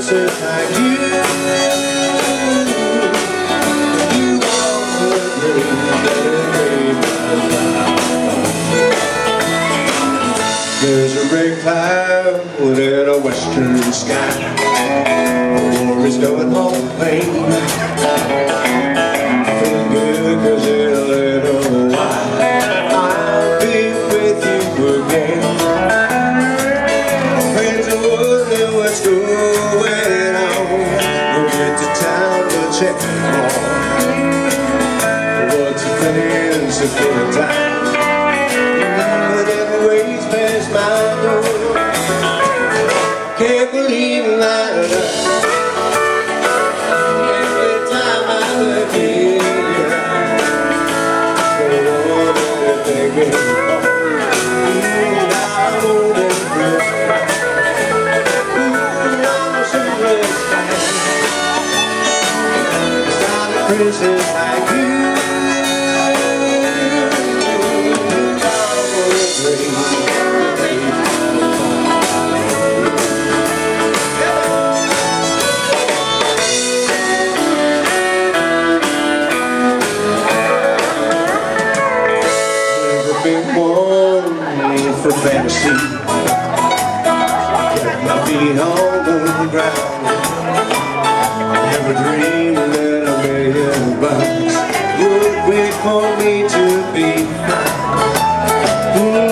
There's a red cloud in a western sky. War is going home, baby check What's a fancy for a time princess like you. Never been one for fantasy. Got my feet on the ground for me to be mm.